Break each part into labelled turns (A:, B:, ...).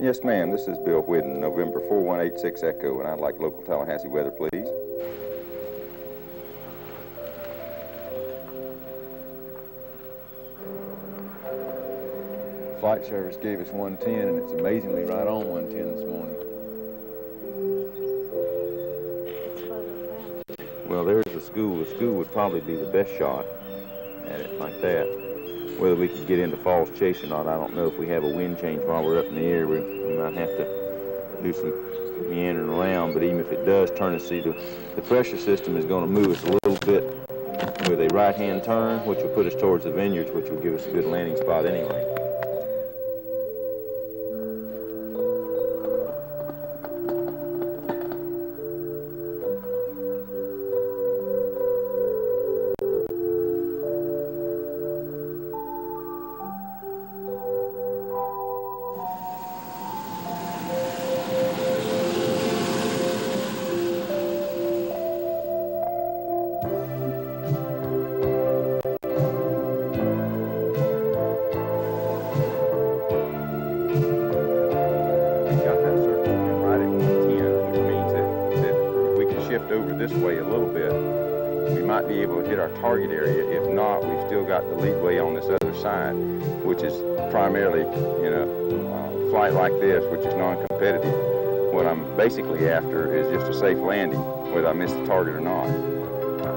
A: Yes, ma'am. This is Bill Whiddon, November 4186 Echo, and I'd like local Tallahassee weather, please.
B: Flight service gave us 110, and it's amazingly right on 110 this morning.
A: Well, there's the school. The school would probably be the best shot at it like that. Whether we could get into Falls Chase or not, I don't know. If we have a wind change while we're up in the air, we, we might have to do some meandering around. But even if it does turn us, see, the, the pressure system is going to move us a little bit with a right-hand turn, which will put us towards the vineyards, which will give us a good landing spot anyway. This way a little bit, we might be able to hit our target area. If not, we've still got the leadway on this other side, which is primarily, you know, uh, flight like this, which is non-competitive. What I'm basically after is just a safe landing, whether I miss the target or not.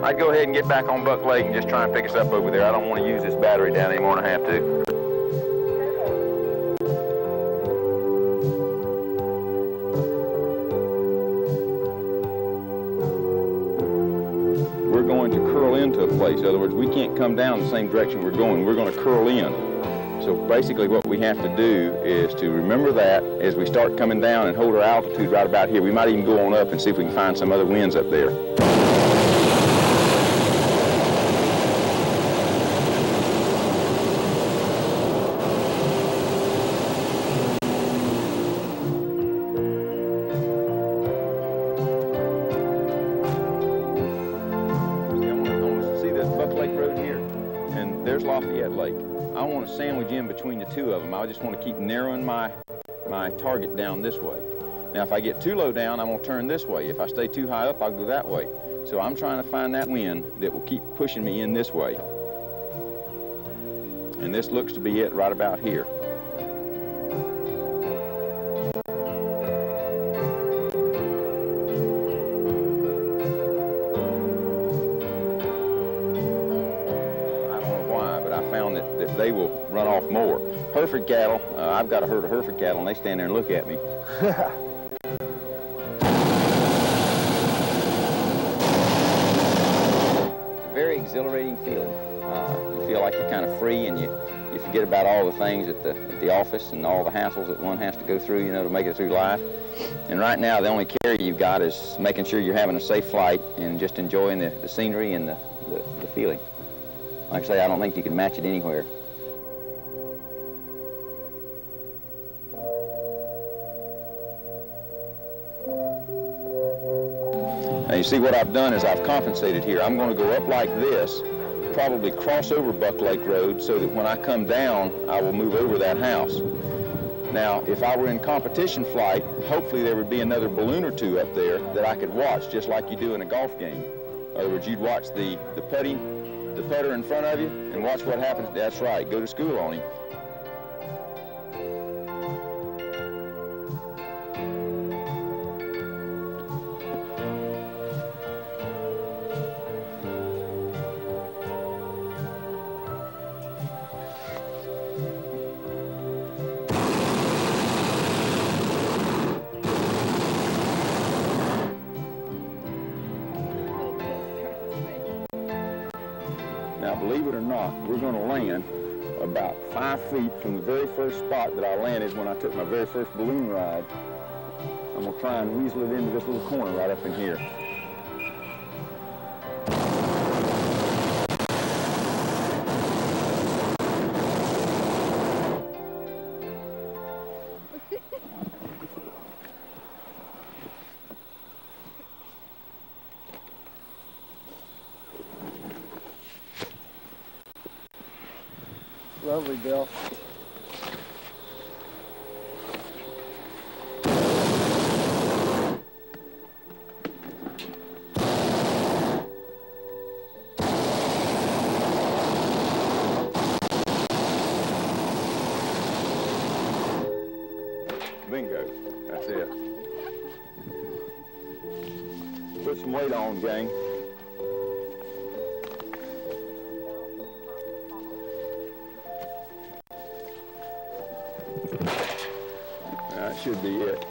A: I'd go ahead and get back on Buck Lake and just try and pick us up over there. I don't want to use this battery down any more than I have to. Place. In other words, we can't come down the same direction we're going. We're going to curl in. So basically what we have to do is to remember that as we start coming down and hold our altitude right about here. We might even go on up and see if we can find some other winds up there. There's Lafayette Lake. I want to sandwich in between the two of them. I just want to keep narrowing my, my target down this way. Now, if I get too low down, I'm going to turn this way. If I stay too high up, I'll go that way. So I'm trying to find that wind that will keep pushing me in this way. And this looks to be it right about here. They will run off more. Hereford cattle, uh, I've got a herd of Hereford cattle, and they stand there and look at me. It's a very exhilarating feeling. Uh, you feel like you're kind of free, and you, you forget about all the things at the, at the office and all the hassles that one has to go through, you know, to make it through life. And right now, the only care you've got is making sure you're having a safe flight and just enjoying the, the scenery and the, the, the feeling. Like I say, I don't think you can match it anywhere. Now you see what I've done is I've compensated here. I'm going to go up like this, probably cross over Buck Lake Road so that when I come down, I will move over that house. Now, if I were in competition flight, hopefully there would be another balloon or two up there that I could watch just like you do in a golf game. In other words, you'd watch the, the putting, the putter in front of you and watch what happens. That's right, go to school on him. Now, believe it or not, we're going to land about five feet from the very first spot that I landed when I took my very first balloon ride. I'm going to try and weasel it into this little corner right up in here.
C: Lovely, Bill.
A: Bingo. That's it. Put some weight on, gang. That should be it.